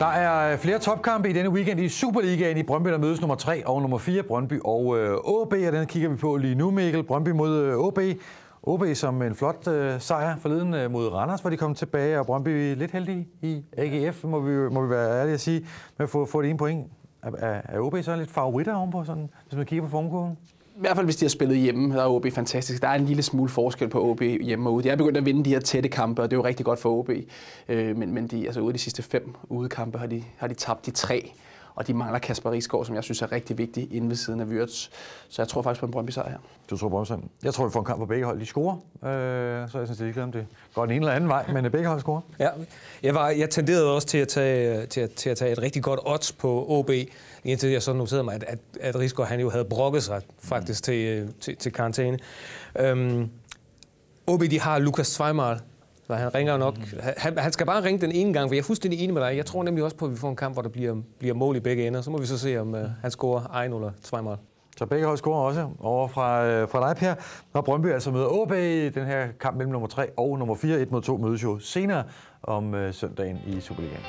Der er øh, flere topkampe i denne weekend i Superligaen i Brøndby, der mødes nummer 3 og nummer 4, Brøndby og øh, OB, og den kigger vi på lige nu, Mikkel. Brøndby mod øh, OB. OB som en flot øh, sejr forleden øh, mod Randers, hvor de kom tilbage, og Brøndby lidt heldige i AGF, må vi, må vi være ærlige at sige, med at få, få det ene point. Er, er, er OB så lidt favoritter ovenpå, sådan, hvis man kigger på formkurven? I hvert fald, hvis de har spillet hjemme, der er OB fantastisk. Der er en lille smule forskel på OB hjemme og ude. De er begyndt at vinde de her tætte kampe, og det er jo rigtig godt for OB. Øh, men, men de, altså, ude de sidste fem udekampe har de, har de tabt de tre og de mangler Kasper Risgaard, som jeg synes er rigtig vigtig inde ved siden af Wirtz. Så jeg tror faktisk på en Brøndby sejr her. Du tror Brøndby sejr? Jeg tror, vi får en kamp på begge hold. De scorer, øh, så jeg synes, ikke om det går den ene eller anden vej, men begge hold scorer. Ja, jeg, var, jeg tenderede også til at, tage, til, at, til at tage et rigtig godt odds på OB, indtil jeg så noterede mig, at, at, at Risgaard han jo havde brokket sig faktisk mm. til, til, til karantæne. Øhm, OB de har Lukas Zweimal, så han ringer nok. Han, han skal bare ringe den ene gang, for jeg er fuldstændig enig med dig. Jeg tror nemlig også på, at vi får en kamp, hvor der bliver, bliver mål i begge ender. Så må vi så se, om uh, han scorer 1 eller 2 mål. Så begge hold scorer også over fra, øh, fra dig, Per. Når Brøndby altså møder OB i den her kamp mellem nummer 3 og nummer 4, 1 mod 2 mødes jo senere om øh, søndagen i Superligaen.